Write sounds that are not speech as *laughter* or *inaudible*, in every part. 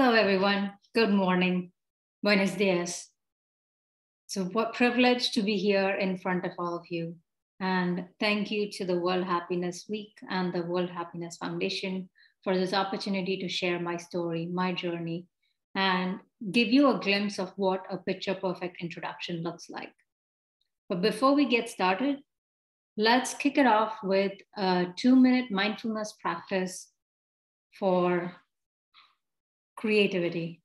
Hello, everyone. Good morning. Buenos dias. So, what privilege to be here in front of all of you. And thank you to the World Happiness Week and the World Happiness Foundation for this opportunity to share my story, my journey, and give you a glimpse of what a picture perfect introduction looks like. But before we get started, let's kick it off with a two minute mindfulness practice for creativity.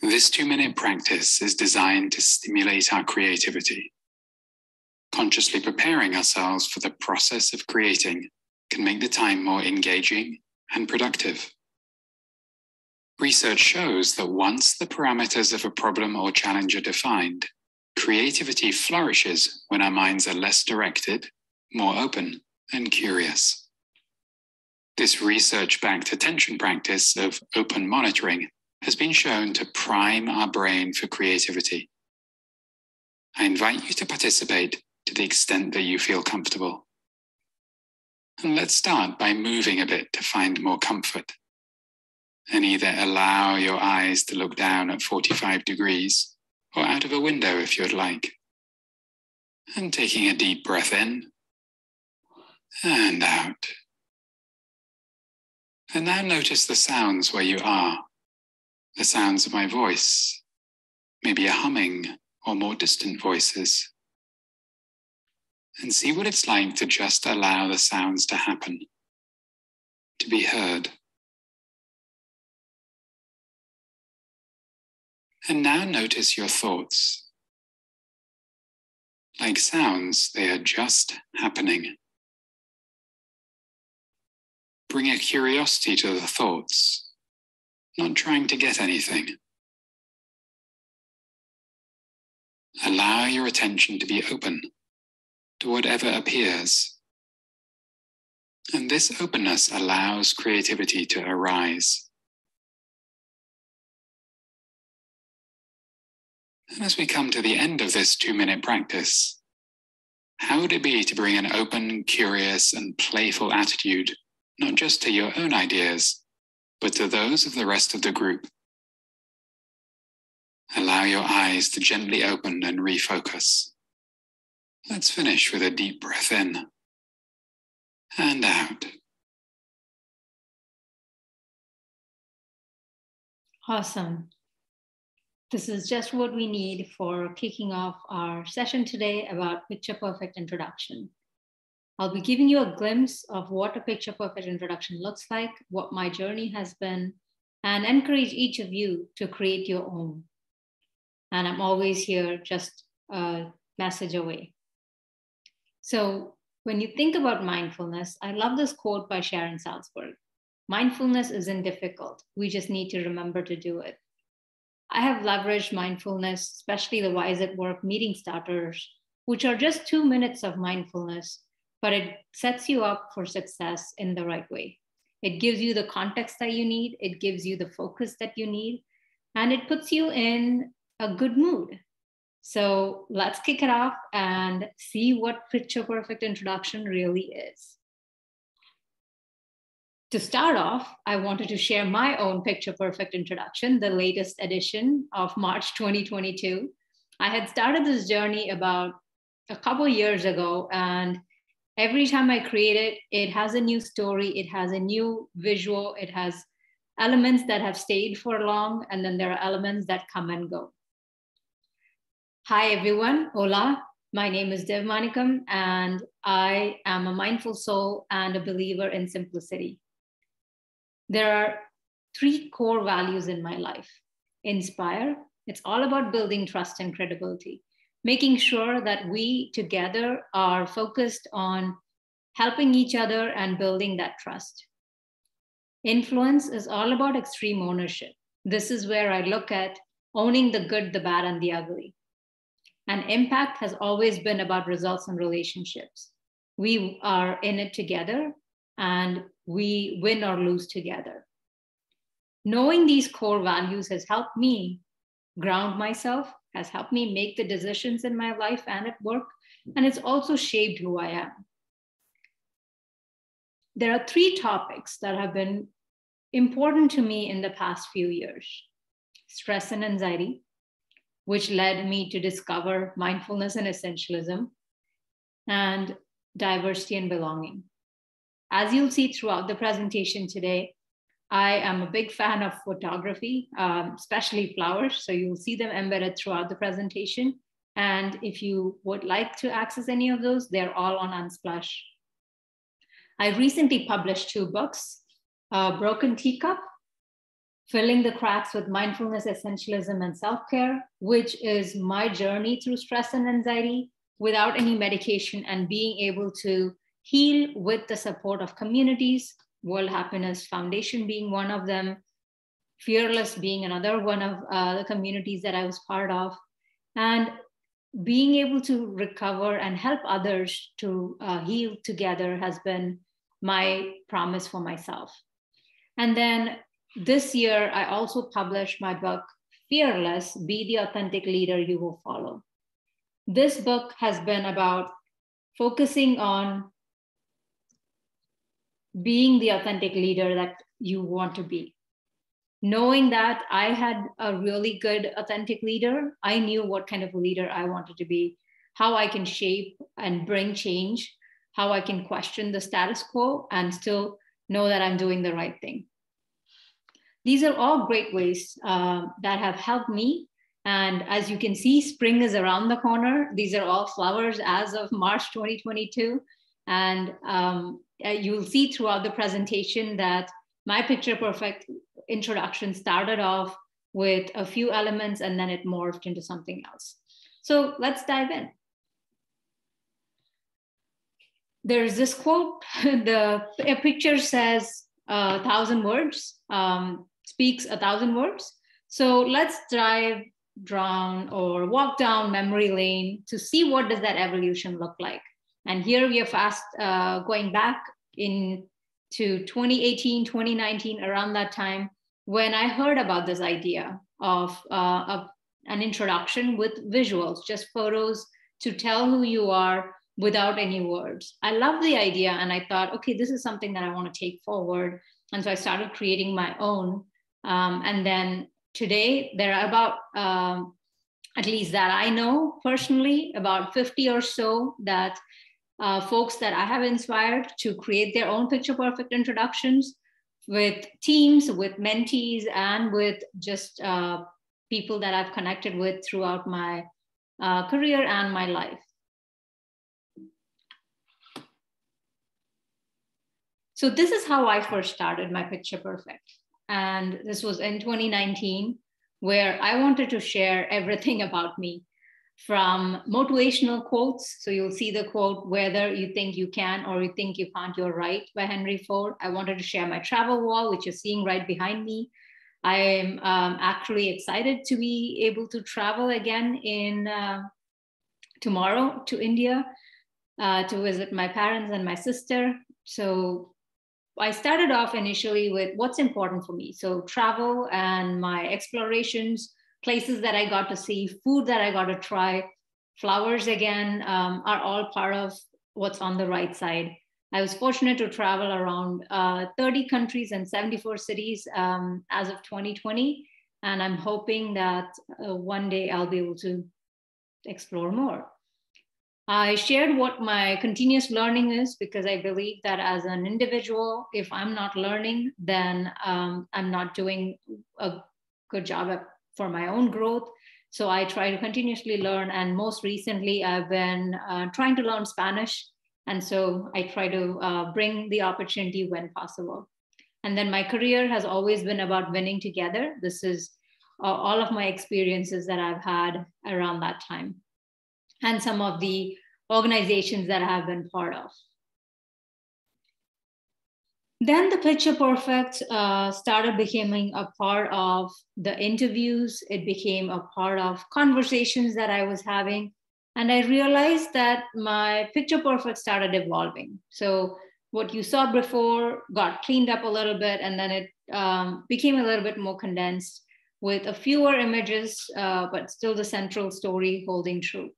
This two minute practice is designed to stimulate our creativity. Consciously preparing ourselves for the process of creating can make the time more engaging and productive. Research shows that once the parameters of a problem or challenge are defined, creativity flourishes when our minds are less directed, more open, and curious. This research backed attention practice of open monitoring has been shown to prime our brain for creativity. I invite you to participate to the extent that you feel comfortable. And let's start by moving a bit to find more comfort. And either allow your eyes to look down at 45 degrees or out of a window if you'd like. And taking a deep breath in and out. And now notice the sounds where you are the sounds of my voice, maybe a humming or more distant voices. And see what it's like to just allow the sounds to happen, to be heard. And now notice your thoughts. Like sounds, they are just happening. Bring a curiosity to the thoughts not trying to get anything. Allow your attention to be open to whatever appears. And this openness allows creativity to arise. And as we come to the end of this two minute practice, how would it be to bring an open, curious, and playful attitude, not just to your own ideas, but to those of the rest of the group. Allow your eyes to gently open and refocus. Let's finish with a deep breath in and out. Awesome. This is just what we need for kicking off our session today about picture perfect introduction. I'll be giving you a glimpse of what a picture perfect introduction looks like, what my journey has been, and encourage each of you to create your own. And I'm always here, just a message away. So, when you think about mindfulness, I love this quote by Sharon Salzberg Mindfulness isn't difficult, we just need to remember to do it. I have leveraged mindfulness, especially the Wise at Work meeting starters, which are just two minutes of mindfulness but it sets you up for success in the right way. It gives you the context that you need, it gives you the focus that you need, and it puts you in a good mood. So let's kick it off and see what picture perfect introduction really is. To start off, I wanted to share my own picture perfect introduction, the latest edition of March 2022. I had started this journey about a couple years ago, and every time I create it, it has a new story, it has a new visual, it has elements that have stayed for long, and then there are elements that come and go. Hi, everyone. Hola. My name is Div Manickam, and I am a mindful soul and a believer in simplicity. There are three core values in my life inspire, it's all about building trust and credibility making sure that we together are focused on helping each other and building that trust. Influence is all about extreme ownership. This is where I look at owning the good, the bad, and the ugly. And impact has always been about results and relationships. We are in it together and we win or lose together. Knowing these core values has helped me ground myself has helped me make the decisions in my life and at work. And it's also shaped who I am. there are three topics that have been important to me in the past few years stress and anxiety, which led me to discover mindfulness and essentialism, and diversity and belonging. As you'll see throughout the presentation today, I am a big fan of photography, um, especially flowers. So you'll see them embedded throughout the presentation. And if you would like to access any of those, they're all on Unsplash. I recently published two books, uh, Broken Teacup, Filling the Cracks with Mindfulness, Essentialism, and Self-Care, which is my journey through stress and anxiety without any medication and being able to heal with the support of communities, World Happiness Foundation being one of them, Fearless being another one of uh, the communities that I was part of, and being able to recover and help others to uh, heal together has been my promise for myself. And then this year, I also published my book, Fearless Be the Authentic Leader You Will Follow. This book has been about focusing on being the authentic leader that you want to be. Knowing that I had a really good authentic leader, I knew what kind of a leader I wanted to be, how I can shape and bring change, how I can question the status quo and still know that I'm doing the right thing. These are all great ways uh, that have helped me. And as you can see, spring is around the corner. These are all flowers as of March 2022. And um, uh, you'll see throughout the presentation that my picture perfect introduction started off with a few elements and then it morphed into something else. So let's dive in. There's this quote, *laughs* the a picture says a thousand words, um, speaks a thousand words. So let's dive down or walk down memory lane to see what does that evolution look like. And here we are fast uh, going back in to 2018, 2019, around that time, when I heard about this idea of, uh, of an introduction with visuals, just photos to tell who you are without any words. I love the idea and I thought, okay, this is something that I want to take forward. And so I started creating my own. Um, and then today there are about, um, at least that I know personally, about 50 or so that uh, folks that I have inspired to create their own picture perfect introductions with teams, with mentees, and with just uh, people that I've connected with throughout my uh, career and my life. So this is how I first started my picture perfect. And this was in 2019, where I wanted to share everything *laughs* about me from motivational quotes. So you'll see the quote, whether you think you can or you think you can't, you're right by Henry Ford. I wanted to share my travel wall, which you're seeing right behind me. I am um, actually excited to be able to travel again in uh, tomorrow to India uh, to visit my parents and my sister. So I started off initially with what's important for me. So travel and my explorations, places that I got to see, food that I got to try, flowers again um, are all part of what's on the right side. I was fortunate to travel around uh, 30 countries and 74 cities um, as of 2020. And I'm hoping that uh, one day I'll be able to explore more. I shared what my continuous learning is because I believe that as an individual, if I'm not learning, then um, I'm not doing a good job at for my own growth. So I try to continuously learn. And most recently, I've been uh, trying to learn Spanish. And so I try to uh, bring the opportunity when possible. And then my career has always been about winning together. This is uh, all of my experiences that I've had around that time and some of the organizations that I have been part of. Then the picture perfect uh, started becoming a part of the interviews. It became a part of conversations that I was having. And I realized that my picture perfect started evolving. So what you saw before got cleaned up a little bit, and then it um, became a little bit more condensed with a fewer images, uh, but still the central story holding true.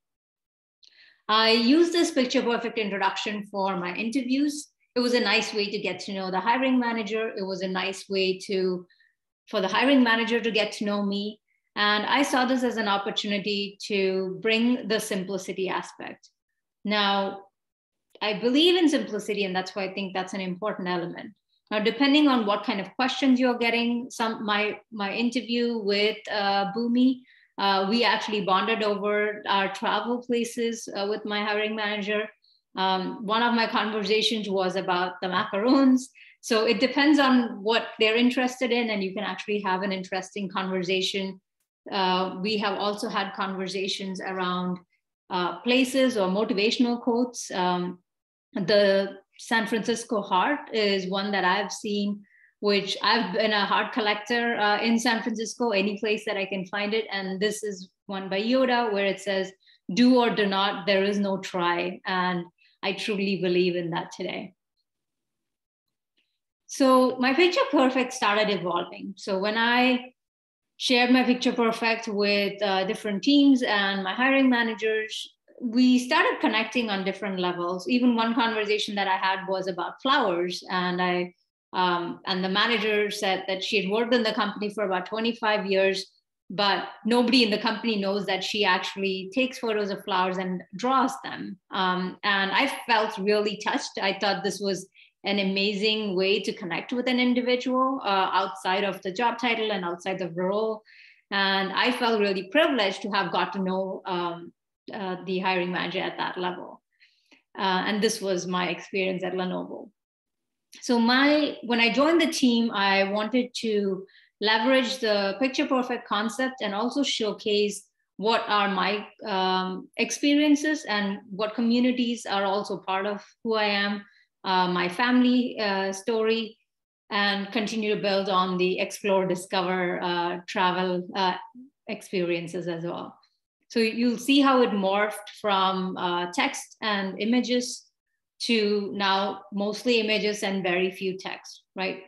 I use this picture perfect introduction for my interviews it was a nice way to get to know the hiring manager. It was a nice way to for the hiring manager to get to know me. And I saw this as an opportunity to bring the simplicity aspect. Now, I believe in simplicity, and that's why I think that's an important element. Now, depending on what kind of questions you're getting, some my my interview with uh, Boomi, uh, we actually bonded over our travel places uh, with my hiring manager. Um, one of my conversations was about the macaroons. So it depends on what they're interested in, and you can actually have an interesting conversation. Uh, we have also had conversations around uh, places or motivational quotes. Um, the San Francisco Heart is one that I've seen, which I've been a heart collector uh, in San Francisco, any place that I can find it. And this is one by Yoda where it says, do or do not, there is no try. And I truly believe in that today. So my picture perfect started evolving. So when I shared my picture perfect with uh, different teams and my hiring managers, we started connecting on different levels. Even one conversation that I had was about flowers, and I um, and the manager said that she had worked in the company for about 25 years, but nobody in the company knows that she actually takes photos of flowers and draws them. Um, and I felt really touched. I thought this was an amazing way to connect with an individual uh, outside of the job title and outside the role. And I felt really privileged to have got to know um, uh, the hiring manager at that level. Uh, and this was my experience at Lenovo. So my when I joined the team, I wanted to leverage the picture perfect concept and also showcase what are my um, experiences and what communities are also part of who I am, uh, my family uh, story, and continue to build on the explore, discover, uh, travel uh, experiences as well. So you'll see how it morphed from uh, text and images to now mostly images and very few text, right?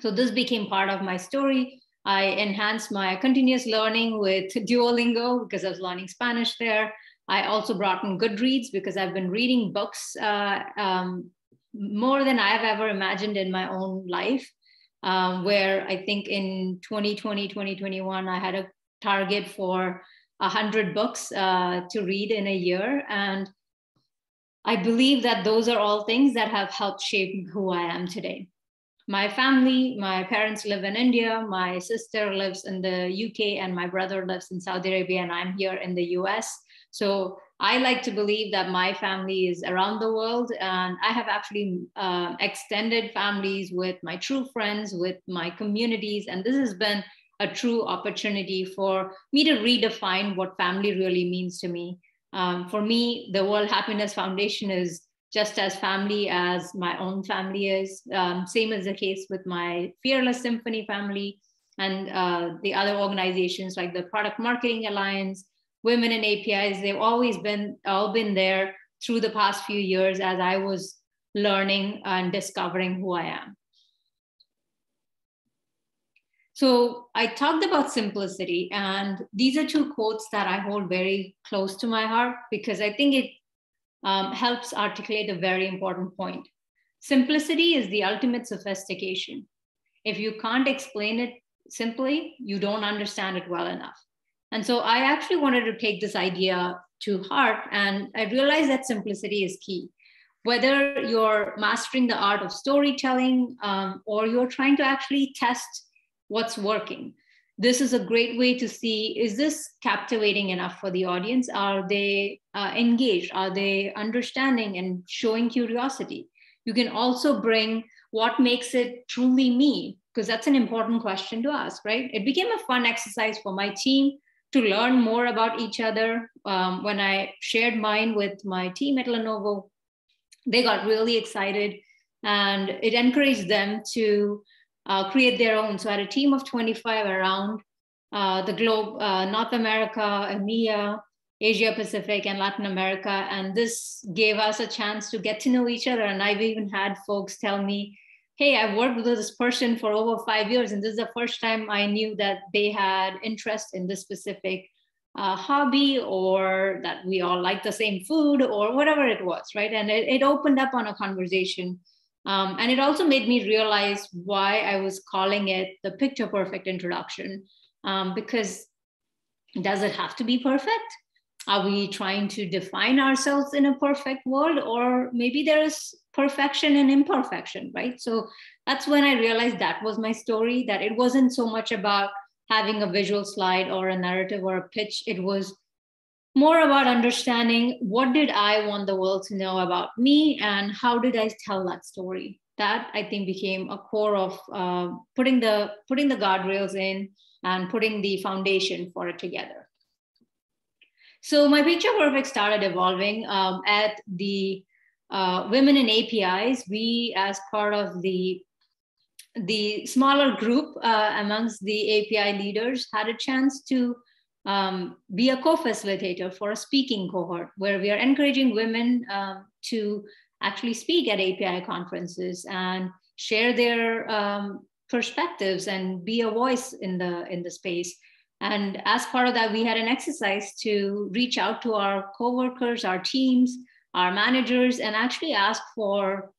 So this became part of my story. I enhanced my continuous learning with Duolingo because I was learning Spanish there. I also brought in Goodreads because I've been reading books uh, um, more than I've ever imagined in my own life. Um, where I think in 2020, 2021, I had a target for 100 books uh, to read in a year. And I believe that those are all things that have helped shape who I am today. My family, my parents live in India, my sister lives in the UK, and my brother lives in Saudi Arabia, and I'm here in the US. So I like to believe that my family is around the world, and I have actually uh, extended families with my true friends, with my communities, and this has been a true opportunity for me to redefine what family really means to me. Um, for me, the World Happiness Foundation is just as family as my own family is. Um, same is the case with my Fearless Symphony family and uh, the other organizations like the Product Marketing Alliance, Women in APIs. They've always been all been there through the past few years as I was learning and discovering who I am. So I talked about simplicity, and these are two quotes that I hold very close to my heart because I think it um, helps articulate a very important point. Simplicity is the ultimate sophistication. If you can't explain it simply, you don't understand it well enough. And so I actually wanted to take this idea to heart, and I realized that simplicity is key. Whether you're mastering the art of storytelling um, or you're trying to actually test what's working this is a great way to see is this captivating enough for the audience? Are they uh, engaged? Are they understanding and showing curiosity? You can also bring what makes it truly me? Because that's an important question to ask right? It became a fun exercise for my team to learn more about each other. Um, when i shared mine with my team at lenovo they got really excited and it encouraged them to uh, create their own. So I had a team of 25 around uh, the globe, uh, North America, EMEA, Asia Pacific, and Latin America. And this gave us a chance to get to know each other. And I've even had folks tell me, hey, I've worked with this person for over five years, and this is the first time I knew that they had interest in this specific uh, hobby or that we all like the same food or whatever it was, right? And it, it opened up on a conversation Um, and it also made me realize why I was calling it the picture perfect introduction, um, because does it have to be perfect? Are we trying to define ourselves in a perfect world, or maybe there is perfection and imperfection, right? So that's when I realized that was my story, that it wasn't so much about having a visual slide or a narrative or a pitch. It was more about understanding what did I want the world to know about me and how did I tell that story. That I think became a core of uh, putting the putting the guardrails in and putting the foundation for it together. So my picture perfect started evolving um, at the uh, Women in APIs. We, as part of the the smaller group uh, amongst the API leaders, had a chance to um, be a co-facilitator for a speaking cohort where we are encouraging women um, to actually speak at API conferences and share their um, perspectives and be a voice in the in the space. And as part of that, we had an exercise to reach out to our coworkers, our teams, our managers, and actually ask for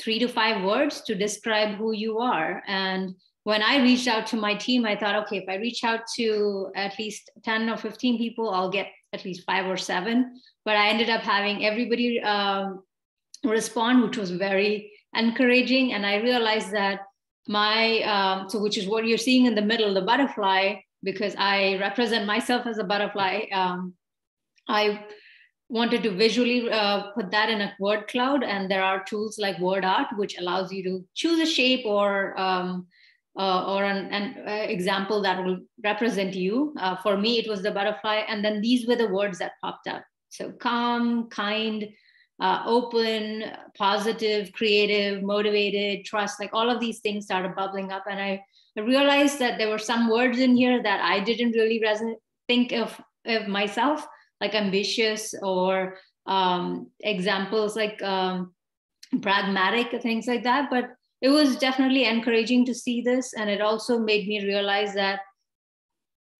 three to five words to describe who you are. And when I reached out to my team, I thought, okay, if I reach out to at least 10 or 15 people, I'll get at least five or seven. But I ended up having everybody um, respond, which was very encouraging. And I realized that my, um, so which is what you're seeing in the middle, the butterfly, because I represent myself as a butterfly. Um, I wanted to visually uh, put that in a word cloud. And there are tools like word art, which allows you to choose a shape or um, uh, or an, an uh, example that will represent you. Uh, for me, it was the butterfly. And then these were the words that popped up. So calm, kind, uh, open, positive, creative, motivated, trust, like all of these things started bubbling up. And I, I realized that there were some words in here that I didn't really resonate, think of, of myself, like ambitious or um, examples like um, pragmatic, things like that. But it was definitely encouraging to see this. And it also made me realize that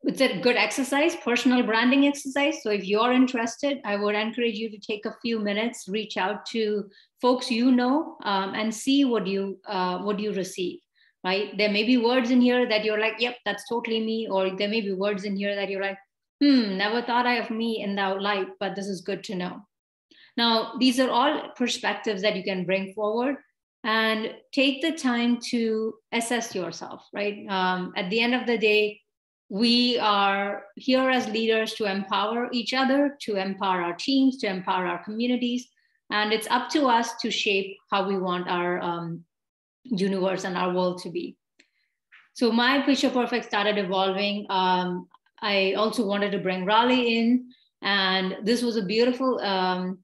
it's a good exercise, personal branding exercise. So if you're interested, I would encourage you to take a few minutes, reach out to folks you know, um, and see what you uh, what you receive. Right? There may be words in here that you're like, "Yep, that's totally me," or there may be words in here that you're like, "Hmm, never thought I of me in that light, but this is good to know." Now, these are all perspectives that you can bring forward and take the time to assess yourself, right? Um, at the end of the day, we are here as leaders to empower each other, to empower our teams, to empower our communities. And it's up to us to shape how we want our um, universe and our world to be. So my Picture Perfect started evolving. Um, I also wanted to bring Raleigh in, and this was a beautiful um,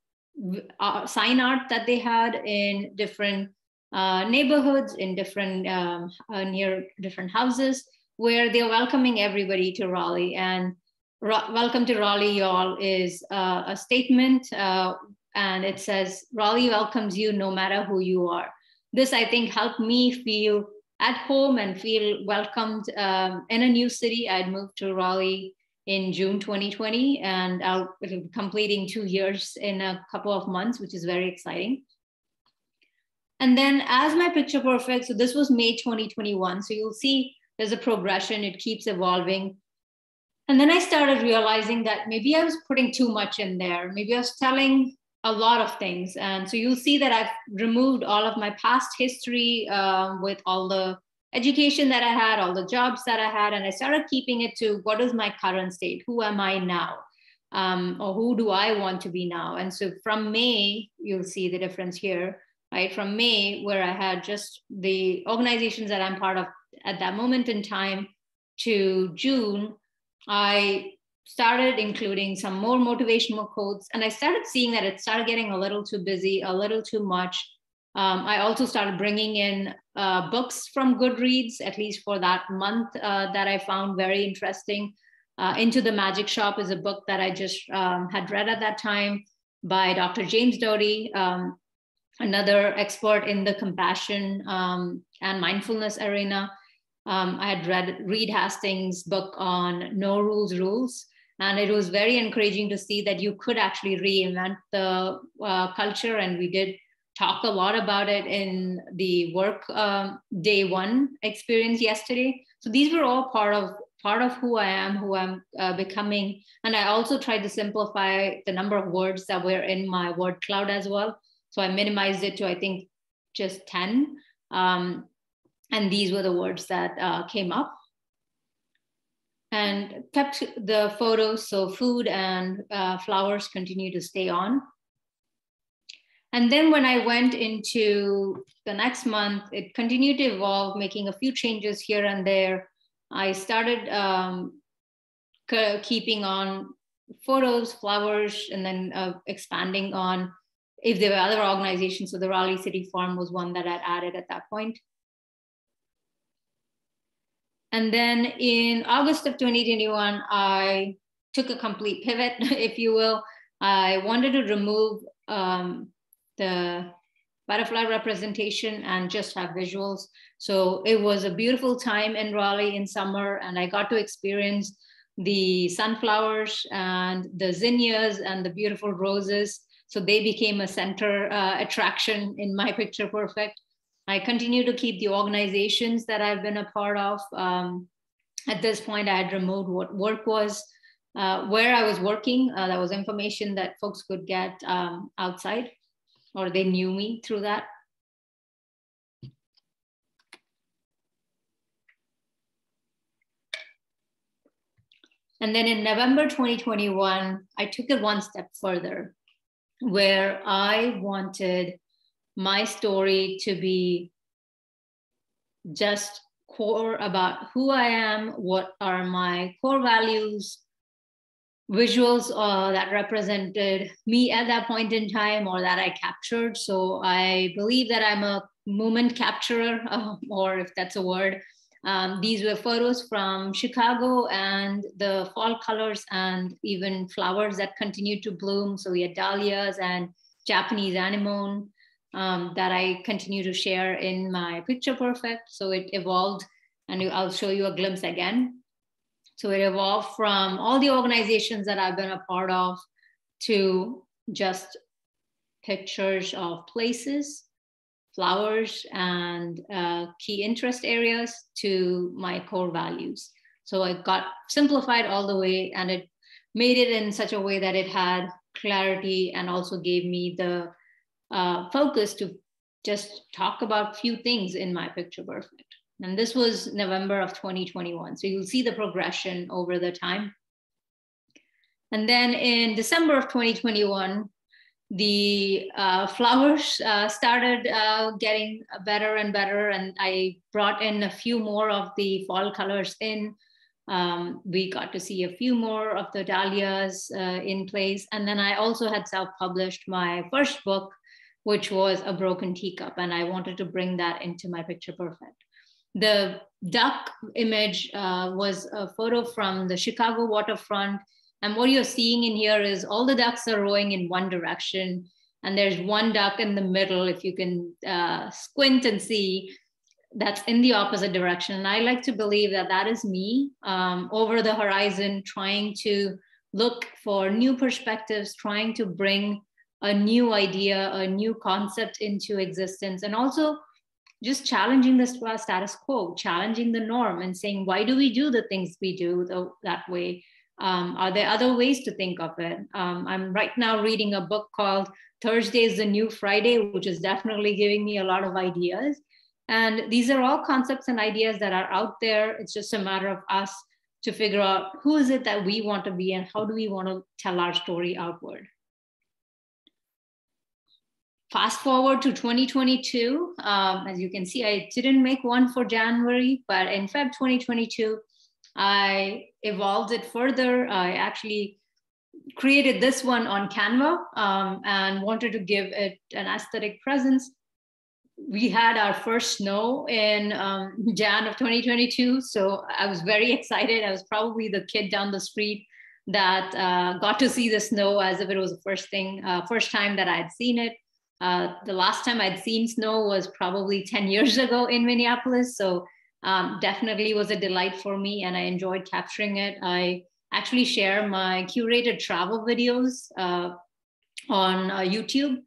uh, sign art that they had in different uh, neighborhoods in different um, uh, near different houses where they're welcoming everybody to Raleigh. And welcome to Raleigh, y'all, is uh, a statement, uh, and it says Raleigh welcomes you no matter who you are. This I think helped me feel at home and feel welcomed um, in a new city. I'd moved to Raleigh in June 2020, and I'll be completing two years in a couple of months, which is very exciting. And then as my picture perfect, so this was May 2021. So you'll see there's a progression, it keeps evolving. And then I started realizing that maybe I was putting too much in there. Maybe I was telling a lot of things. And so you'll see that I've removed all of my past history um, with all the education that I had, all the jobs that I had, and I started keeping it to what is my current state? Who am I now? Um, or who do I want to be now? And so from May, you'll see the difference here right? From May, where I had just the organizations that I'm part of at that moment in time, to June, I started including some more motivational quotes. And I started seeing that it started getting a little too busy, a little too much. Um, I also started bringing in uh, books from Goodreads, at least for that month, uh, that I found very interesting. Uh, Into the Magic Shop is a book that I just um, had read at that time by Dr. James Doty. Um, another expert in the compassion um, and mindfulness arena. Um, I had read Reed Hastings' book on No Rules Rules, and it was very encouraging to see that you could actually reinvent the uh, culture. And we did talk a lot about it in the work um, day one experience yesterday. So these were all part of part of who I am, who I'm uh, becoming. And I also tried to simplify the number of words that were in my word cloud as well. So I minimized it to, I think, just 10. Um, and these were the words that uh, came up. And kept the photos, so food and uh, flowers continue to stay on. And then when I went into the next month, it continued to evolve, making a few changes here and there I started um, keeping on photos, flowers, and then uh, expanding on if there were other organizations. So the Raleigh City Farm was one that I'd added at that point. And then in August of 2021, I took a complete pivot, *laughs* if you will. I wanted to remove um, the butterfly representation and just have visuals. So it was a beautiful time in Raleigh in summer, and I got to experience the sunflowers and the zinnias and the beautiful roses. So they became a center uh, attraction in my picture perfect. I continue to keep the organizations that I've been a part of. Um, at this point, I had removed what work was, uh, where I was working. Uh, that was information that folks could get um, outside, or they knew me through that. And then in November 2021, I took it one step further where I wanted my story to be just core about who I am, what are my core values, visuals uh, that represented me at that point in time or that I captured. So I believe that I'm a moment capturer, uh, *laughs* or if that's a word, um, these were photos from Chicago and the fall colors and even flowers that continued to bloom. So we had dahlias and Japanese anemone um, that I continue to share in my picture perfect. So it evolved and I'll show you a glimpse again. So it evolved from all the organizations that I've been a part of to just pictures of places flowers and uh, key interest areas to my core values. So I got simplified all the way and it made it in such a way that it had clarity and also gave me the uh, focus to just talk about few things in my picture perfect. And this was November of 2021. So you'll see the progression over the time. And then in December of 2021, the uh, flowers uh, started uh, getting better and better and i brought in a few more of the fall colors in. Um, we got to see a few more of the dahlias uh, in place. And then i also had self-published my first book which was a broken teacup and i wanted to bring that into my picture perfect. The duck image uh, was a photo from the chicago waterfront and what you're seeing in here is all the ducks are rowing in one direction. And there's one duck in the middle, if you can uh, squint and see, that's in the opposite direction. And I like to believe that that is me um, over the horizon, trying to look for new perspectives, trying to bring a new idea, a new concept into existence, and also just challenging the status quo, challenging the norm, and saying, why do we do the things we do that way? Um, are there other ways to think of it? Um, I'm right now reading a book called Thursday is the New Friday, which is definitely giving me a lot of ideas. And these are all concepts and ideas that are out there. It's just a matter of us to figure out who is it that we want to be and how do we want to tell our story outward. Fast forward to 2022, um, as you can see, I didn't make one for January, but in Feb 2022, I evolved it further. I actually created this one on Canva um, and wanted to give it an aesthetic presence. We had our first snow in um, Jan of 2022, so I was very *laughs* excited. I was probably the kid down the street that uh, got to see the snow as if it was the first thing, uh, first time that I'd seen it. Uh, the last time I'd seen snow was probably 10 years *laughs* ago in Minneapolis. So um, definitely was a delight for me and I enjoyed capturing it. I actually share my curated travel videos uh, on uh, YouTube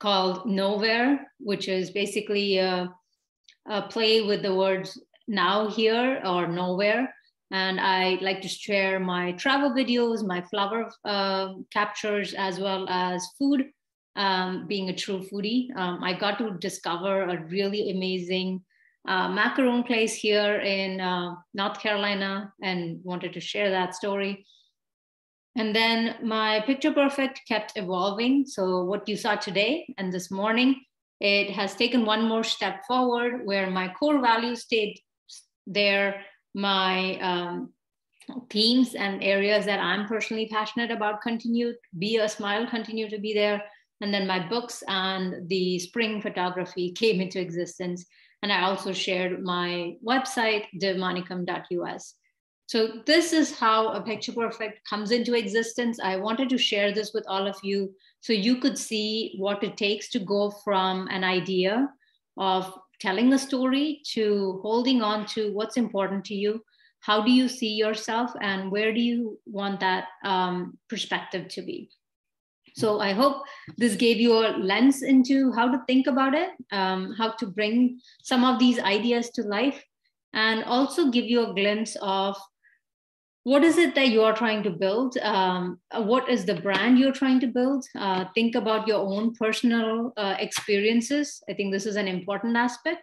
called Nowhere, which is basically a, a play with the words now, here, or nowhere. And I like to share my travel videos, my flower uh, captures, as well as food. Um, being a true foodie, um, I got to discover a really amazing uh, macaron place here in uh, North Carolina and wanted to share that story. And then my picture perfect kept evolving. So, what you saw today and this morning, it has taken one more step forward where my core values stayed there, my um, themes and areas that I'm personally passionate about continue, Be a Smile continue to be there. And then my books and the spring photography came into existence. And I also shared my website, divmanickam.us. So this is how a picture perfect comes into existence. I wanted to share this with all of you so you could see what it takes to go from an idea of telling a story to holding on to what's important to you. How do you see yourself and where do you want that um, perspective to be? So I hope this gave you a lens into how to think about it, um, how to bring some of these ideas to life, and also give you a glimpse of what is it that you are trying to build um, what is the brand you're trying to build uh, think about your own personal uh, experiences. I think this is an important aspect.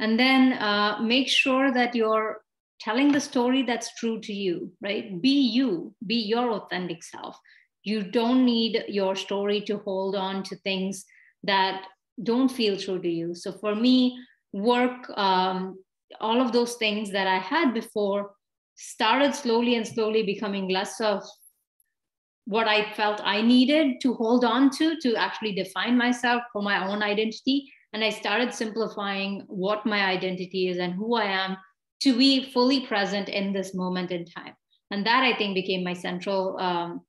And then uh, make sure that you're telling the story that's true to you right? Be you be your authentic self you don't need your story to hold on to things that don't feel true to you so for me work um, all of those things that i had before started slowly and slowly becoming less of what I felt I needed to hold on to to actually define myself for my own identity. And I started simplifying what my identity is and who I am to be fully present in this moment in time. And that I think became my central um,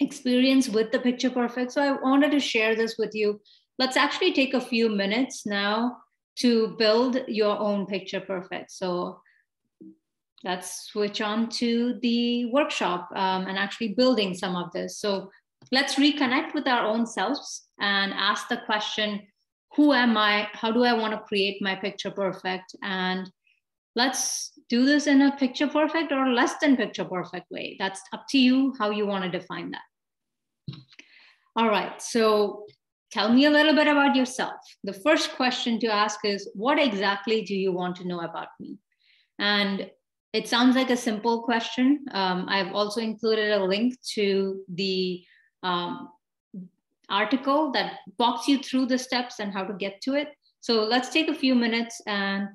experience with the Picture Perfect. So I wanted to share this with you. Let's actually take a few minutes now to build your own Picture Perfect. So let's switch on to the workshop um, and actually building some of this. So let's reconnect with our own selves and ask the question, who am I? How do I want to create my picture perfect? And let's do this in a picture perfect or less than picture perfect way. That's up to you how you want to define that. All right, so tell me a little bit about yourself. The first question to ask is, what exactly do you want to know about me? And it sounds like a simple question. Um, I've also included a link to the um, article that walks you through the steps and how to get to it. So let's take a few minutes and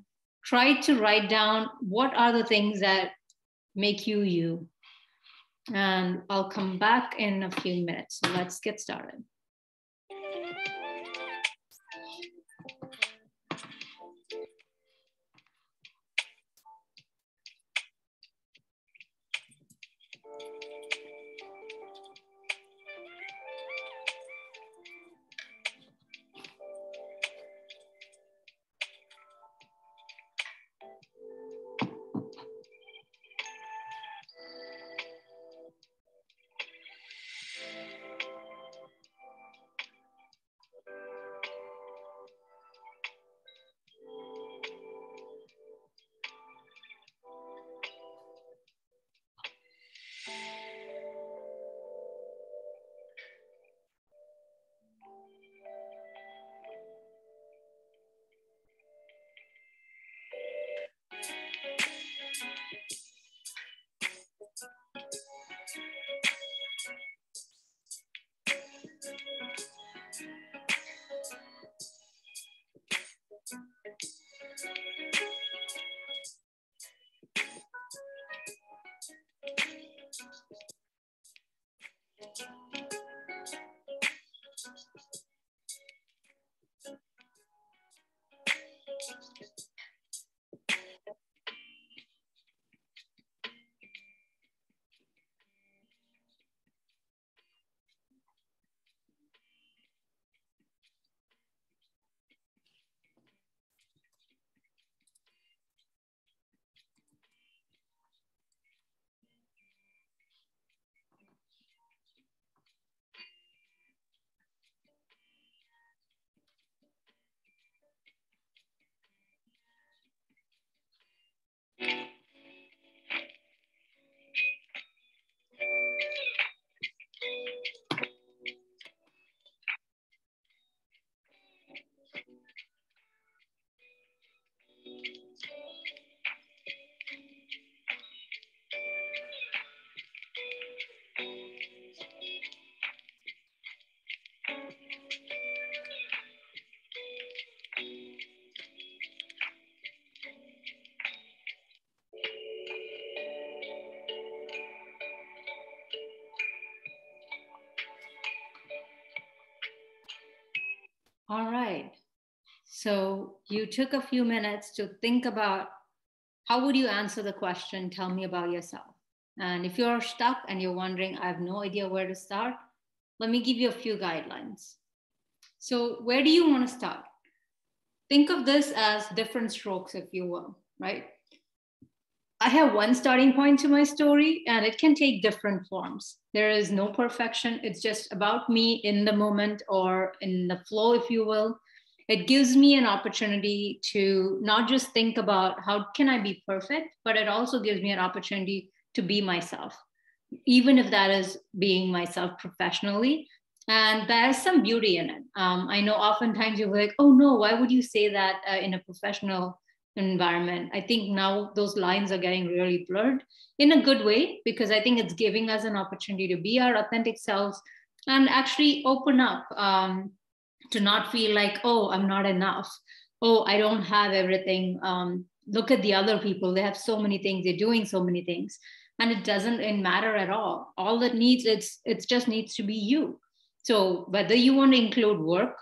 try to write down what are the things that make you you. And I'll come back in a few minutes. So let's get started. So you took a few minutes to think about how would you answer the question, tell me about yourself? And if you're stuck and you're wondering, I have no idea where to start, let me give you a few guidelines. So, where do you want to start? Think of this as different strokes, if you will, right? I have one starting point to my story, and it can take different forms. There is no perfection. It's just about me in the moment or in the flow, if you will. It gives me an opportunity to not just think about how can I be perfect, but it also gives me an opportunity to be myself, even if that is being myself professionally. And there's some beauty in it. Um, I know oftentimes you're like, oh no, why would you say that uh, in a professional environment? I think now those lines are getting really blurred in a good way because I think it's giving us an opportunity to be our authentic selves and actually open up um, to not feel like, oh, I'm not enough. Oh, I don't have everything. Um, look at the other people. They have so many things. They're doing so many things and it doesn't matter at all all that needs it's it just needs to be you so whether you want to include work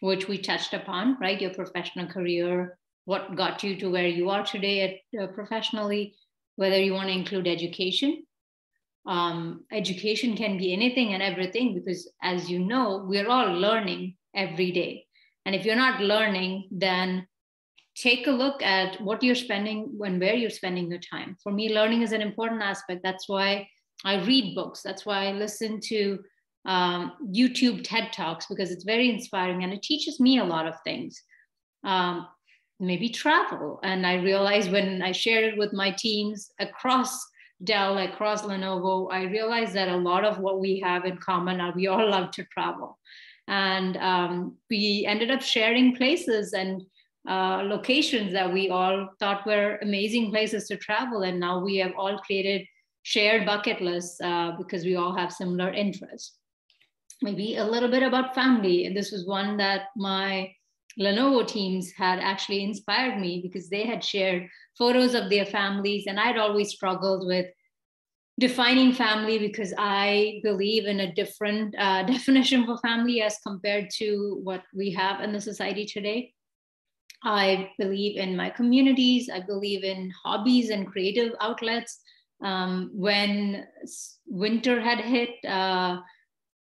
which we touched upon right your professional career what got you to where you are today at, uh, professionally whether you want to include education um, education can be anything and everything because as you know we're all learning every day and if you're not learning then take a look at what you're spending and where you're spending your time. For me, learning is an important aspect. That's why I read books. That's why I listen to um, YouTube TED Talks because it's very inspiring and it teaches me a lot of things. Um, maybe travel. And I realized when I shared it with my teams across Dell, across Lenovo, I realized that a lot of what we have in common are we all *laughs* love to travel. And um, we ended up sharing places and uh, locations that we all thought were amazing places to travel. And now we have all created shared bucket lists uh, because we all have similar interests. Maybe a little bit about family. And this was one that my Lenovo teams had actually inspired me because they had shared photos of their families. And I'd always struggled with defining family because I believe in a different uh, *laughs* definition for family as compared to what we have in the society today. I believe in my communities. I believe in hobbies and creative outlets. Um, when winter had hit, uh,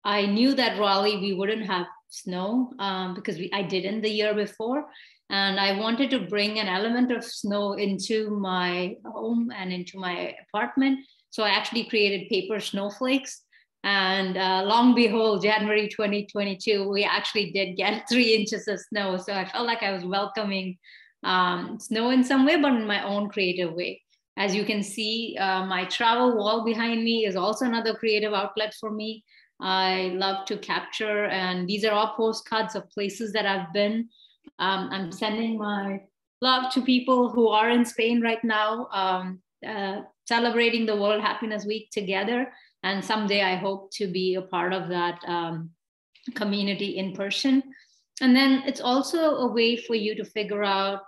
I knew that Raleigh we wouldn't have snow um, because we, I didn't the year before. And I wanted to bring an element of snow into my home and into my apartment. So I actually created paper snowflakes and uh, long behold, January 2022, we actually did get *laughs* three inches of snow. So I felt like I was welcoming um, snow in some way, but in my own creative way. As you can see, uh, my travel wall behind me is also another creative outlet for me. I love to capture, and these are all postcards of places that I've been. Um, I'm sending my love to people who are in Spain right now, um, uh, celebrating the World Happiness Week together. And someday i hope to be a part of that um, community in person. And then it's also a way for you to figure out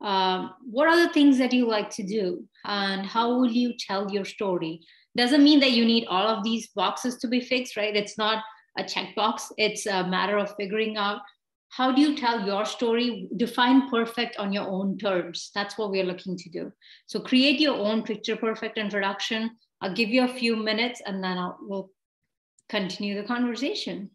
um, what are the things that you like to do and how will you tell your story doesn't mean that you need all of these boxes to be fixed right? It's not a checkbox. It's a matter of figuring out how do you tell your story define perfect on your own terms. That's what we're looking to do. So create your own picture perfect introduction I'll give you a few minutes and then I'll, we'll continue the conversation.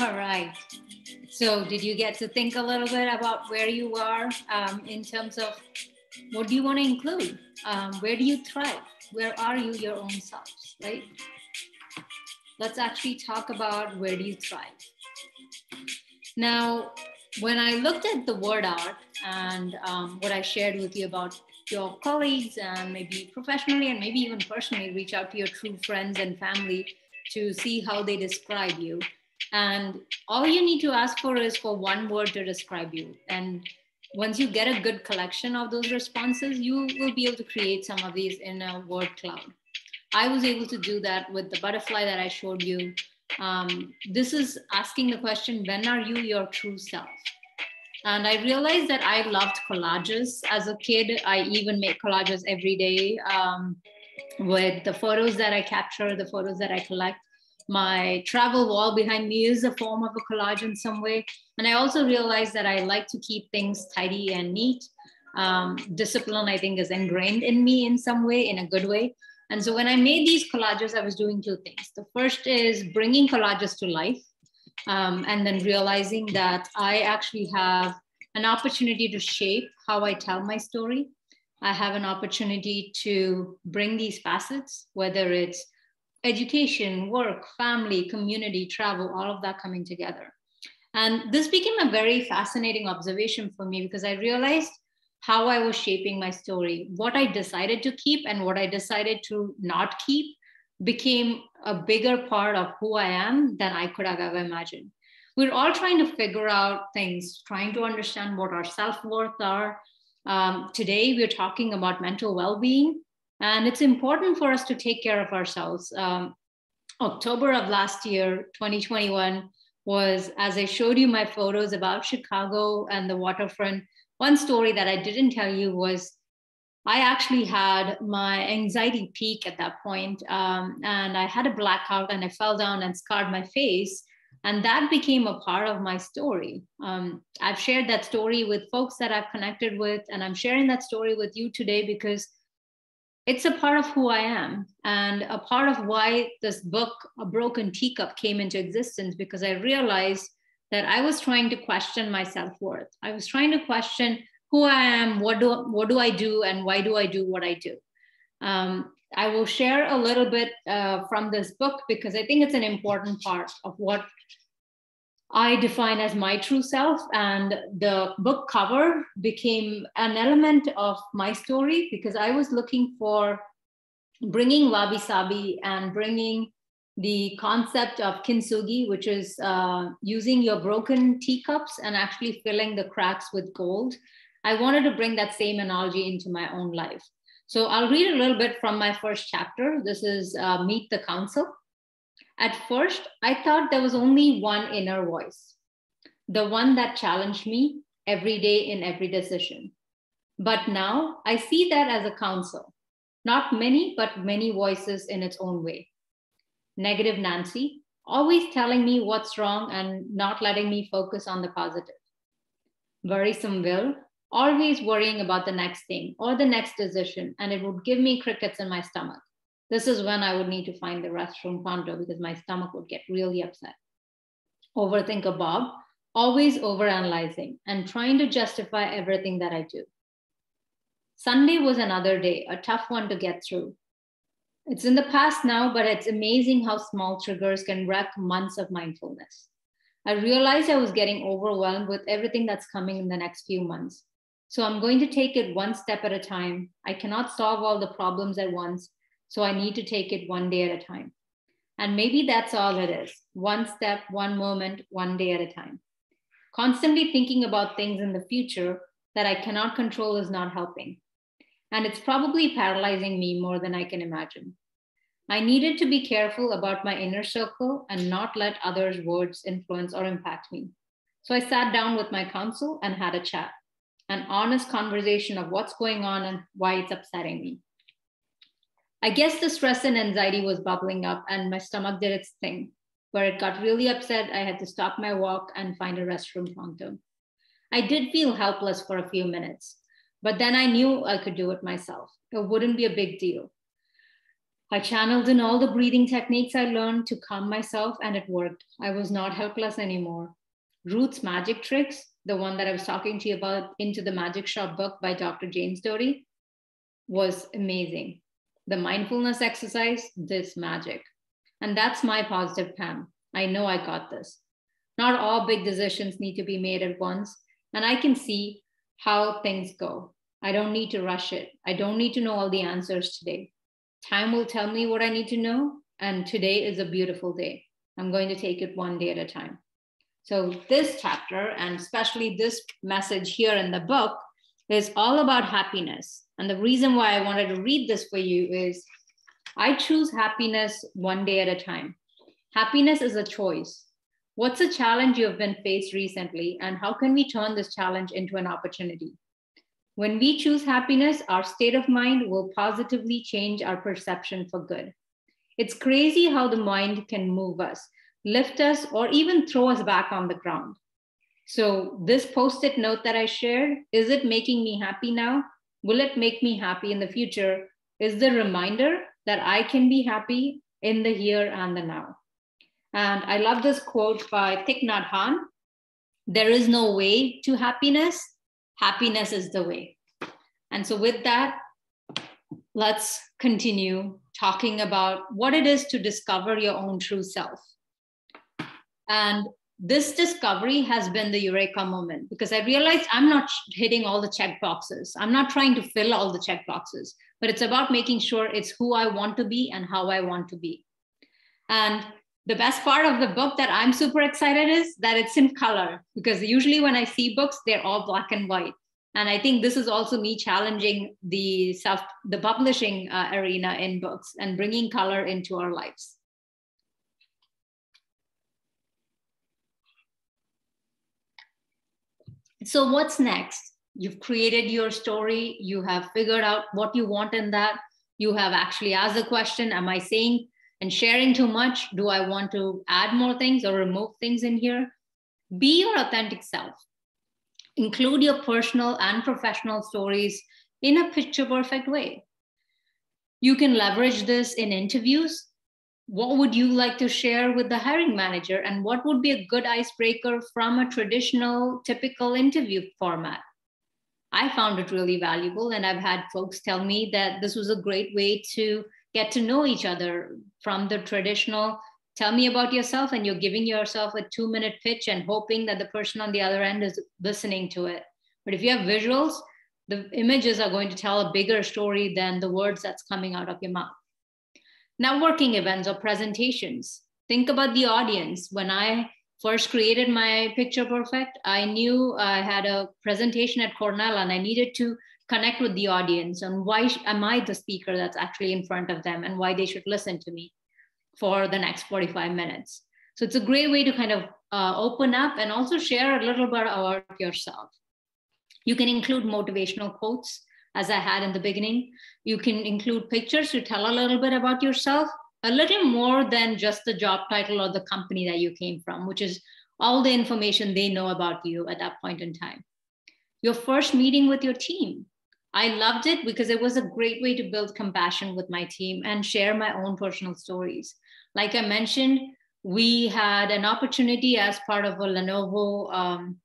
All right. So, did you get to think a little bit about where you are um, in terms of what do you want to include? Um, where do you thrive? Where are you your own selves, right? Let's actually talk about where do you thrive. Now, when I looked at the word art and um, what I shared with you about your colleagues and maybe professionally and maybe even personally, reach out to your true friends and family to see how they describe you. And all you need to ask for is for one word to describe you. And once you get a good collection of those responses, you will be able to create some of these in a word cloud. I was able to do that with the butterfly that I showed you. Um, this is asking the question, when are you your true self? And I realized that I loved collages as a kid. I even make collages every day um, with the photos that I capture, the photos that I collect. My travel wall behind me is a form of a collage in some way. And I also realized that I like to keep things tidy and neat. Um, discipline, I think, is ingrained in me in some way, in a good way. And so when I made these collages, I was doing two things. The first is bringing collages to life um, and then realizing that I actually have an opportunity to shape how I tell my story. I have an opportunity to bring these facets, whether it's education, work, family, community, travel, all of that coming together. And this became a very fascinating observation for me because I realized how I was shaping my story, what I decided to keep and what I decided to not keep became a bigger part of who I am than I could have ever imagined. We're all trying to figure out things, trying to understand what our self worth are. Um, today, we're talking about mental well being, and it's important for us to take care of ourselves. Um, October of last year, 2021, was as I showed you my photos about Chicago and the waterfront. One story that I didn't tell you was I actually had my anxiety peak at that point, um, and I had a blackout and I fell down and scarred my face. And that became a part of my story. Um, I've shared that story with folks that I've connected with, and I'm sharing that story with you today because it's a part of who I am and a part of why this book, A Broken Teacup, came into existence because I realized that I was trying to question my self worth. I was trying to question who I am, what do what do I do, and why do I do what I do. Um, I will share a little bit uh, from this book because I think it's an important part of what I define as my true self. And the book cover became an element of my story because I was looking for bringing wabi sabi and bringing the concept of kintsugi, which is uh, using your broken teacups and actually filling the cracks with gold. I wanted to bring that same analogy into my own life. So I'll read a little bit from my first chapter. This is uh, Meet the Council. At first, I thought there was only one inner voice, the one that challenged me every day in every decision. But now I see that as a council, not many, but many voices in its own way. Negative Nancy, always telling me what's wrong and not letting me focus on the positive. Worrisome Will, always worrying about the next thing or the next decision, and it would give me crickets in my stomach. This is when I would need to find the restroom pronto because my stomach would get really upset. Overthinker Bob, always overanalyzing and trying to justify everything that I do. Sunday was another day, a tough one to get through. It's in the past now, but it's amazing how small triggers can wreck months of mindfulness. I realized I was getting overwhelmed with everything that's coming in the next few months. So I'm going to take it one step at a time. I cannot solve all the problems at once. So I need to take it one day at a time. And maybe that's all it is one step, one moment, one day at a time. Constantly thinking about things in the future that I cannot control is not helping. And it's probably paralyzing me more than I can imagine. I needed to be careful about my inner circle and not let others' words influence or impact me. So I sat down with my counsel and had a chat an honest conversation of what's going on and why it's upsetting me. I guess the stress and anxiety was bubbling up, and my stomach did its thing. Where it got really upset, I had to stop my walk and find a restroom pronto. I did feel helpless for a few minutes, but then I knew I could do it myself. It wouldn't be a big deal. I channeled in all the breathing techniques I learned to calm myself, and it worked. I was not helpless anymore. Ruth's Magic Tricks, the one that I was talking to you about, Into the Magic Shop book by Dr. James Doty, was amazing. The mindfulness exercise, this magic. And that's my positive Pam. I know I got this. Not all big decisions need to be made at once. And I can see how things go. I don't need to rush it. I don't need to know all the answers today. Time will tell me what I need to know. And today is a beautiful day. I'm going to take it one day at a time. So, this chapter, and especially this message here in the book, is all about happiness. And the reason why I wanted to read this for you is I choose happiness one day at a time. Happiness is a choice. What's a challenge you have been faced recently, and how can we turn this challenge into an opportunity? When we choose happiness, our state of mind will positively change our perception for good. It's crazy how the mind can move us, lift us, or even throw us back on the ground. So, this post it note that I shared is it making me happy now? Will it make me happy in the future? Is the reminder that I can be happy in the here and the now. And I love this quote by Thich Nhat Hanh There is no way to happiness, happiness is the way. And so, with that, let's continue talking about what it is to discover your own true self. And this discovery has been the eureka moment because I realized I'm not hitting all the check boxes. I'm not trying to fill all the check boxes, but it's about making sure it's who I want to be and how I want to be. And the best part of the book that I'm super excited is that it's in color because usually when I see books, they're all black and white. And I think this is also me challenging the self, the publishing uh, arena in books and bringing color into our lives. So what's next? You've created your story. You have figured out what you want in that. You have actually asked the question, am I saying and sharing too much? Do I want to add more things or remove things in here? Be your authentic self. Include your personal and professional stories in a picture perfect way. You can leverage this in interviews what would you like to share with the hiring manager? And what would be a good icebreaker from a traditional typical interview format? I found it really valuable and i've had folks tell me that this was a great way to get to know each other from the traditional tell me about yourself and you're giving yourself a two minute pitch and hoping that the person on the other end is listening to it. But if you have visuals the images are going to tell a bigger story than the words that's coming out of your mouth networking events or presentations. Think about the audience. When I first created my Picture Perfect, I knew I had a presentation at Cornell and I needed to connect with the audience and why am I the speaker that's actually in front of them and why they should listen to me for the next 45 minutes. So it's a great way to kind of uh, open up and also share a little bit about yourself. You can include motivational quotes as I had in the beginning. You can include pictures to tell a little bit about yourself, a little more than just the job title or the company that you came from, which is all the information they know about you at that point in time. Your first meeting with your team. I loved it because it was a great way to build compassion with my team and share my own personal stories. Like I mentioned, we had an opportunity as part of a Lenovo um,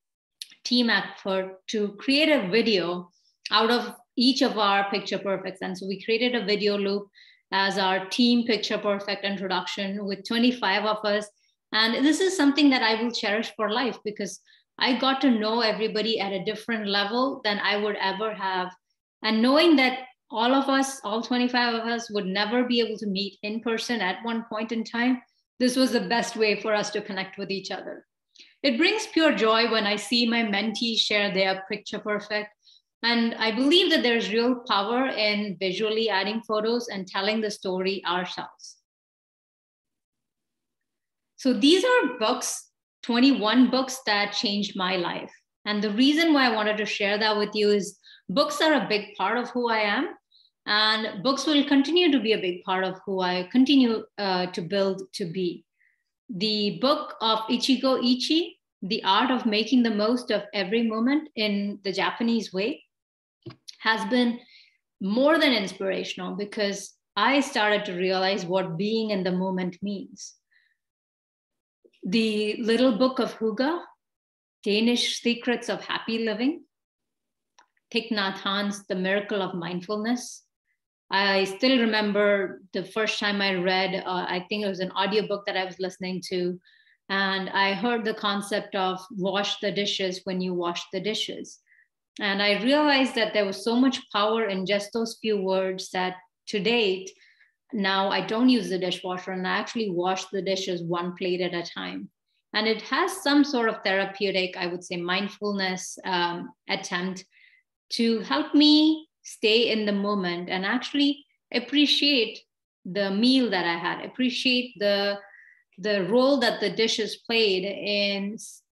team effort to create a video out of each of our picture perfects. And so we created a video loop as our team picture perfect introduction with 25 of us. And this is something that I will cherish for life because I got to know everybody at a different level than I would ever have. And knowing that all of us, all 25 of us, would never be able to meet in person at one point in time, this was the best way for us to connect with each other. It brings pure joy when I see my mentees share their picture perfect and I believe that there's real power in visually adding photos and telling the story ourselves. So these are books, 21 books that changed my life. And the reason why I wanted to share that with you is books are a big part of who I am. And books will continue to be a big part of who I continue uh, to build to be. The book of Ichigo Ichie, The Art of Making the Most of Every Moment in the Japanese Way, has been more than inspirational because I started to realize what being in the moment means. The little book of Hygge, Danish Secrets of Happy Living, Thich Nhat Hanh's The Miracle of Mindfulness. I still remember the first time I read, uh, I think it was an audiobook that I was listening to, and I heard the concept of wash the dishes when you wash the dishes. And I realized that there was so much power in just those few words that to date, now I don't use the dishwasher and I actually wash the dishes one plate at a time. And it has some sort of therapeutic, I would say, mindfulness um, attempt to help me stay in the moment and actually appreciate the meal that I had, appreciate the the role that the dishes played in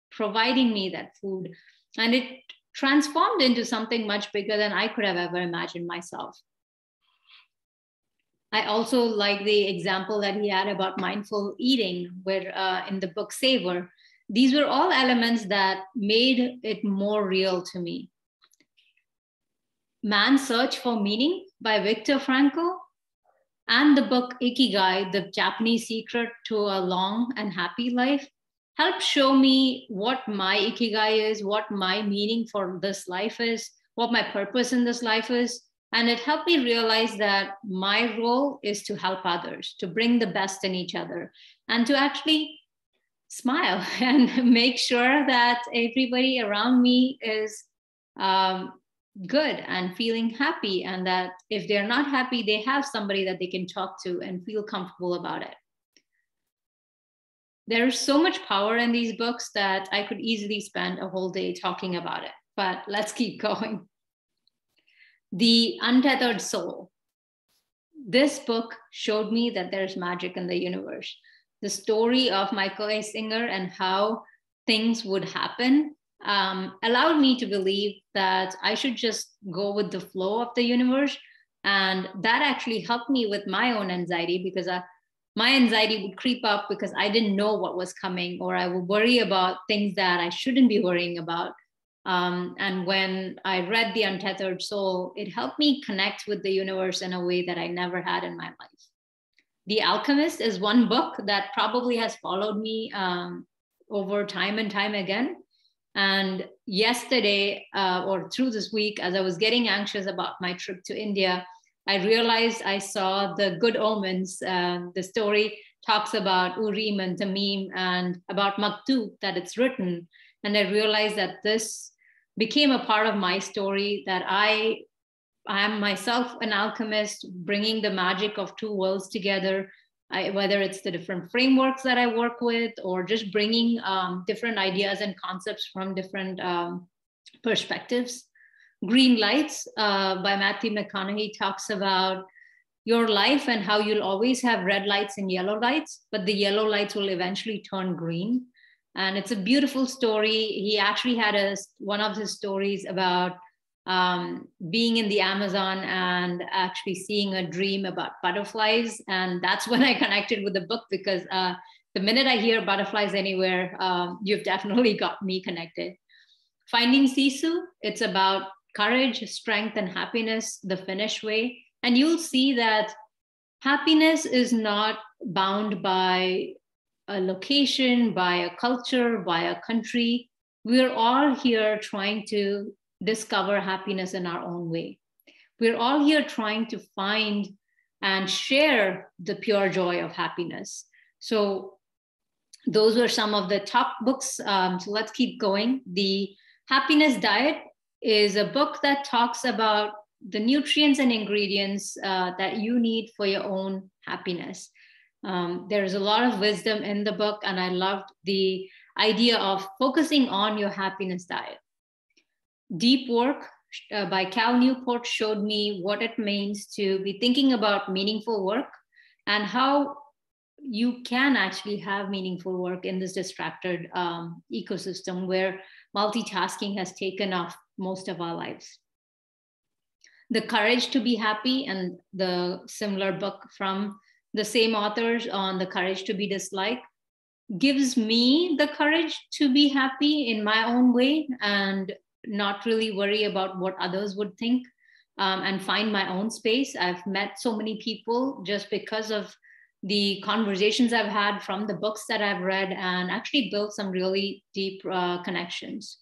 providing me that food. And it transformed into something much bigger than I could have ever imagined myself. I also like the example that he had about mindful eating, where uh, in the book Savor, these were all elements that made it more real to me. Man's Search for Meaning by Viktor Frankl and the book Ikigai, The Japanese Secret to a Long and Happy Life, helped show me what my Ikigai is, what my meaning for this life is, what my purpose in this life is, and it helped me realize that my role is to help others, to bring the best in each other, and to actually smile *laughs* and make sure that everybody around me is um, good and feeling happy. And that if they're not happy, they have somebody that they can talk to and feel comfortable about it. There's so much power in these books that I could easily spend a whole day talking about it. But let's keep *laughs* going. The Untethered Soul. This book showed me that there's magic in the universe. The story of Michael Eisner and how things would happen um, allowed me to believe that I should just go with the flow of the universe. And that actually helped me with my own anxiety because uh, my anxiety would creep up because I didn't know what was coming, or I would worry about things that I shouldn't be worrying about. Um, and when I read The Untethered Soul, it helped me connect with the universe in a way that I never had in my life. The Alchemist is one book that probably has followed me um, over time and time again. And yesterday, uh, or through this week, as I was getting anxious about my trip to India, I realized I saw the good omens. Uh, the story talks about Urim and Thummim and about Maktub that it's written. And I realized that this became a part of my story that I I am myself an alchemist, bringing the magic of two worlds together. I, whether it's the different frameworks that I work with, or just bringing um, different ideas and concepts from different um, perspectives. Green Lights uh, by Matthew McConaughey talks about your life and how you'll always have red lights and yellow lights, but the yellow lights will eventually turn green and it's a beautiful story. He actually had a one of his stories about um, being in the Amazon and actually seeing a dream about butterflies, and that's when I connected with the book because uh, the minute I hear butterflies anywhere, um, you've definitely got me connected. Finding Sisu, it's about courage, strength, and happiness the Finnish way, and you'll see that happiness is not bound by a location, by a culture, by a country. We're all here trying to discover happiness in our own way. We're all here trying to find and share the pure joy of happiness. So, those were some of the top books. Um, so, let's keep going. The Happiness Diet is a book that talks about the nutrients and ingredients uh, that you need for your own happiness. Um, there's a lot of wisdom in the book, and I loved the idea of focusing on your happiness diet. Deep Work uh, by Cal Newport showed me what it means to be thinking about meaningful work and how you can actually have meaningful work in this distracted um, ecosystem where multitasking has taken off most of our lives. The Courage to Be Happy and the similar book from the same authors on the courage to be disliked gives me the courage to be happy in my own way and not really worry about what others would think um, and find my own space. I've met so many people just because of the conversations I've had from the books that I've read, and actually built some really deep uh, connections.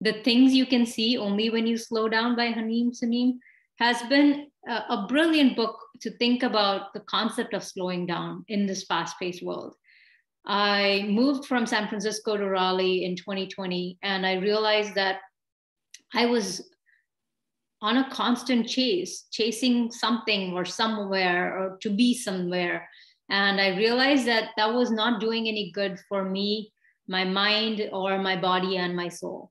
The Things You Can See Only When You Slow Down by Haemin Sunim has been a, a brilliant book to think about the concept of slowing down in this fast paced world. I moved from San Francisco to Raleigh in 2020, and I realized that I was on a constant chase, chasing something or somewhere or to be somewhere. And I realized that that was not doing any good for me, my mind, or my body and my soul.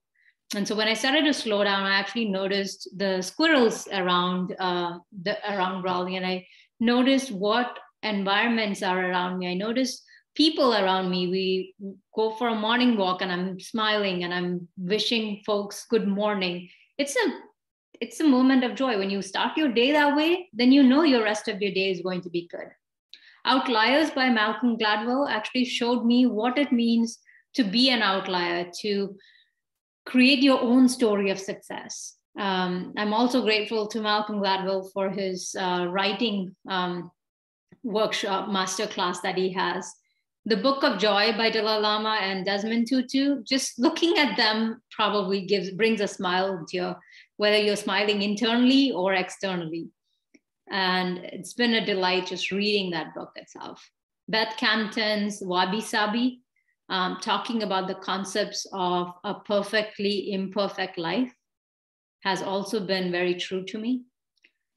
And so when I started to slow down, I actually noticed the squirrels around uh, the around Raleigh, and I noticed what environments are around me. I noticed people around me. We go for a morning walk, and I'm smiling and I'm wishing folks good morning. It's a it's a moment of joy when you start your day that way. Then you know your rest of your day is going to be good. Outliers by Malcolm Gladwell actually showed me what it means to be an outlier, to create your own story of success. Um, I'm also grateful to Malcolm Gladwell for his uh, writing um, workshop, masterclass that he has. The Book of Joy by Dalai Lama and Desmond Tutu, just looking at them probably gives brings a smile to your, whether you're smiling internally or externally. And it's been a delight just reading that book itself. Beth Kempton's Wabi Sabi, um, talking about the concepts of a perfectly imperfect life has also been very true to me.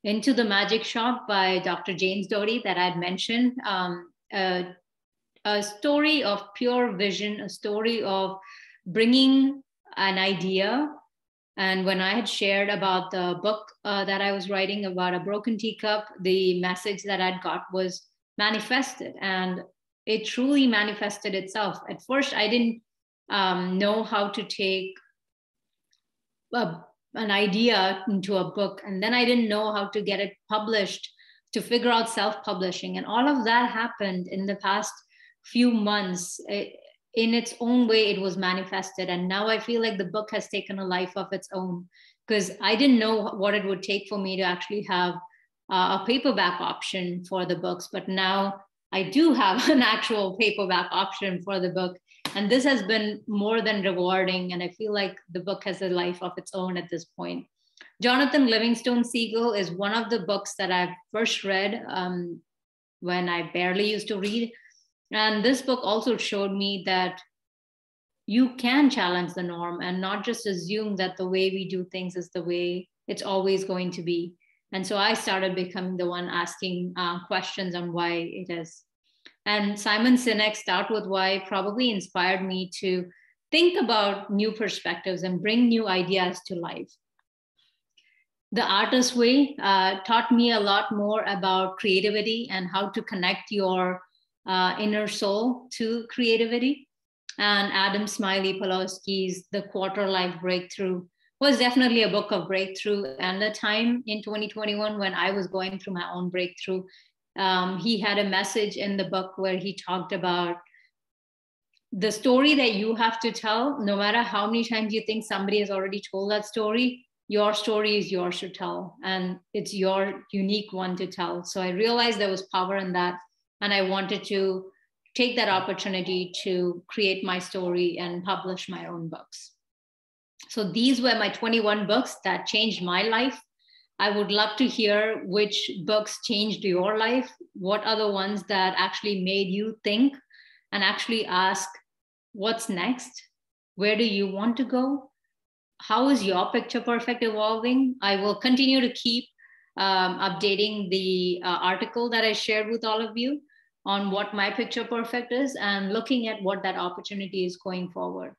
Into the Magic Shop by Dr. James Doty that I'd mentioned, um, a, a story of pure vision, a story of bringing an idea and when I had shared about the book uh, that I was writing about a broken teacup, the message that I'd got was manifested and it truly manifested itself. At first, I didn't um, know how to take a, an idea into a book, and then I didn't know how to get it published to figure out self publishing. And all of that happened in the past few months. It, in its own way it was manifested. And now i feel like the book has taken a life of its own because i didn't know what it would take for me to actually have uh, a paperback option for the books but now i do have *laughs* an actual paperback option for the book. And this has been more than rewarding and i feel like the book has a life of its own at this point. Jonathan Livingston Seagull is one of the books that i've first read um, when i barely used to read and this book also showed me that you can challenge the norm and not just assume that the way we do things is the way it's always going to be. And so I started becoming the one asking uh, questions on why it is. And Simon Sinek, Start With Why, probably inspired me to think about new perspectives and bring new ideas to life. The Artist Way uh, taught me a lot more about creativity and how to connect your uh, inner soul to creativity. And Adam Smiley Poswolsky's The Quarter Life Breakthrough was definitely a book of breakthrough. And the time in 2021 when I was going through my own breakthrough, um, he had a message in the book where he talked about the story that you have to tell, no matter how many times you think somebody has already told that story, your story is yours to tell and it's your unique one to tell. So I realized there was power in that. And I wanted to take that opportunity to create my story and publish my own books. So these were my 21 books that changed my life. I would love to hear which books changed your life. What are the ones that actually made you think and actually ask, what's next? Where do you want to go? How is your picture perfect evolving? I will continue to keep um, updating the uh, article that I shared with all of you on what my picture perfect is and looking at what that opportunity is going forward.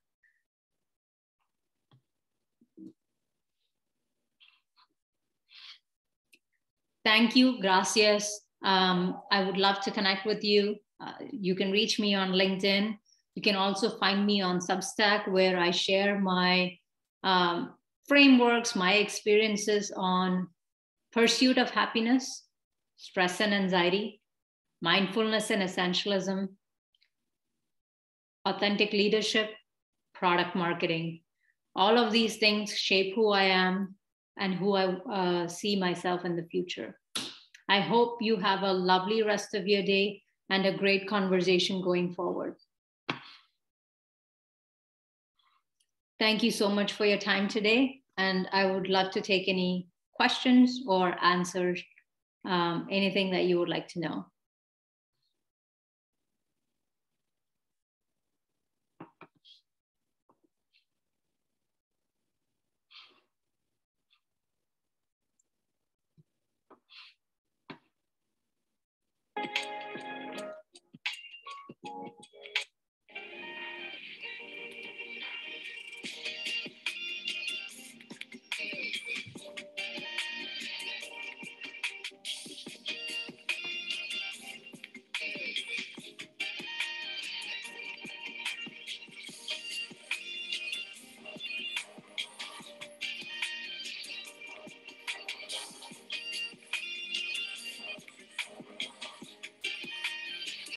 Thank you, gracias. Um, I would love to connect with you. Uh, you can reach me on LinkedIn. You can also find me on Substack, where I share my um, frameworks, my experiences on pursuit of happiness, stress and anxiety, mindfulness and essentialism, authentic leadership, product marketing. All of these things shape who I am and who I uh, see myself in the future. I hope you have a lovely rest of your day. and a great conversation going forward. Thank you so much for your time today. And I would love to take any questions or answers, um, anything that you would like to know.